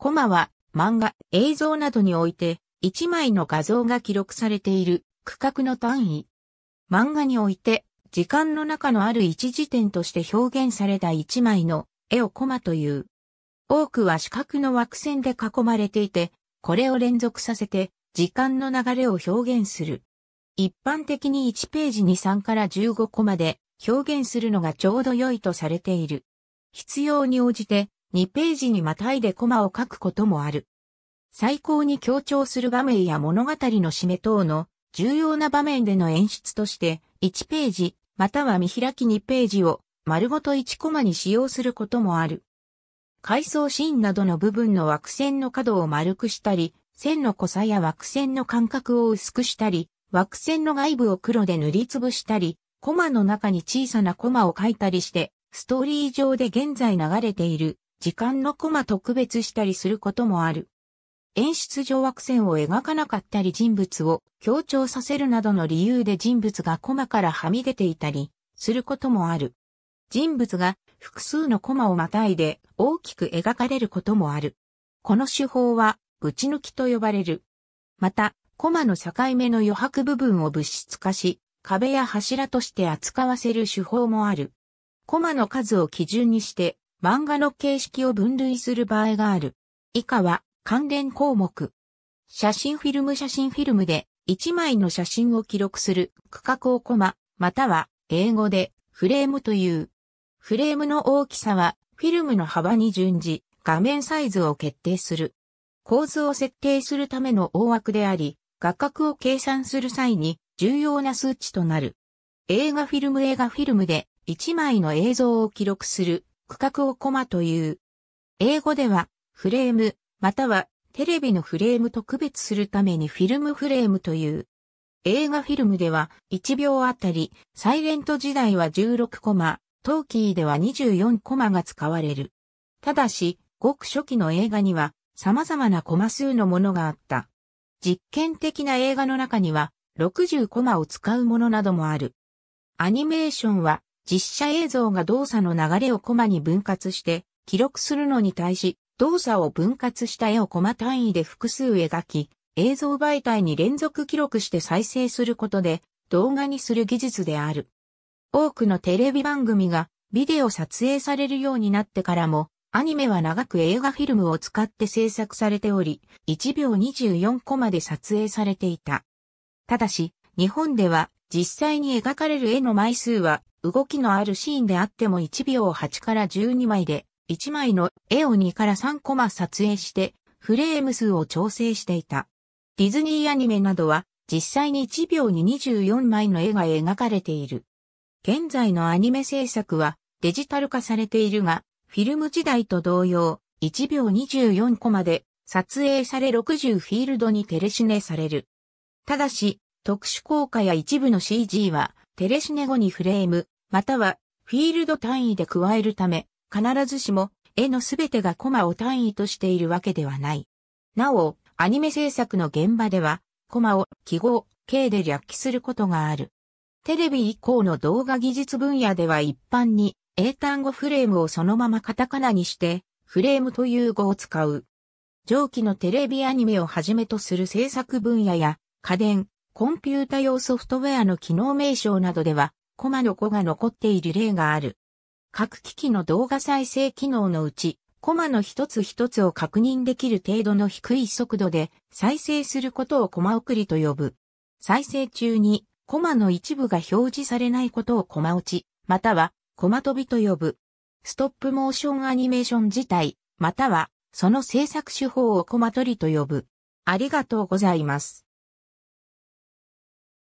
コマは漫画、映像などにおいて1枚の画像が記録されている区画の単位。漫画において時間の中のある一時点として表現された1枚の絵をコマという。多くは四角の枠線で囲まれていて、これを連続させて時間の流れを表現する。一般的に1ページに3から15コマで表現するのがちょうど良いとされている。必要に応じて2ページにまたいでコマを書くこともある。最高に強調する場面や物語の締め等の重要な場面での演出として1ページまたは見開き2ページを丸ごと1コマに使用することもある。回想シーンなどの部分の枠線の角を丸くしたり、線の濃さや枠線の間隔を薄くしたり、枠線の外部を黒で塗りつぶしたり、コマの中に小さなコマを書いたりして、ストーリー上で現在流れている時間のコマ特別したりすることもある。演出上枠線を描かなかったり人物を強調させるなどの理由で人物がコマからはみ出ていたりすることもある。人物が複数のコマをまたいで大きく描かれることもある。この手法は、ぶち抜きと呼ばれる。また、コマの境目の余白部分を物質化し、壁や柱として扱わせる手法もある。コマの数を基準にして、漫画の形式を分類する場合がある。以下は、関連項目。写真フィルム写真フィルムで、1枚の写真を記録する区画をコマ、または、英語で、フレームという。フレームの大きさは、フィルムの幅に順次、画面サイズを決定する。構図を設定するための大枠であり、画角を計算する際に重要な数値となる。映画フィルム映画フィルムで1枚の映像を記録する区画をコマという。英語ではフレームまたはテレビのフレームと区別するためにフィルムフレームという。映画フィルムでは1秒あたりサイレント時代は16コマ、トーキーでは24コマが使われる。ただし、ごく初期の映画には様々なコマ数のものがあった。実験的な映画の中には60コマを使うものなどもある。アニメーションは実写映像が動作の流れをコマに分割して記録するのに対し動作を分割した絵をコマ単位で複数描き映像媒体に連続記録して再生することで動画にする技術である。多くのテレビ番組がビデオ撮影されるようになってからもアニメは長く映画フィルムを使って制作されており、1秒24コマで撮影されていた。ただし、日本では実際に描かれる絵の枚数は動きのあるシーンであっても1秒8から12枚で、1枚の絵を2から3コマ撮影して、フレーム数を調整していた。ディズニーアニメなどは実際に1秒に24枚の絵が描かれている。現在のアニメ制作はデジタル化されているが、フィルム時代と同様、1秒24コマで撮影され60フィールドにテレシネされる。ただし、特殊効果や一部の CG はテレシネ後にフレーム、またはフィールド単位で加えるため、必ずしも絵のすべてがコマを単位としているわけではない。なお、アニメ制作の現場では、コマを記号、K で略記することがある。テレビ以降の動画技術分野では一般に英単語フレームをそのままカタカナにして、フレームという語を使う。上記のテレビアニメをはじめとする制作分野や家電、コンピュータ用ソフトウェアの機能名称などでは、コマの語が残っている例がある。各機器の動画再生機能のうち、コマの一つ一つを確認できる程度の低い速度で再生することをコマ送りと呼ぶ。再生中にコマの一部が表示されないことをコマ落ち、またはコマ飛びと呼ぶ。ストップモーションアニメーション自体、または、その制作手法をコマ取りと呼ぶ。ありがとうございます。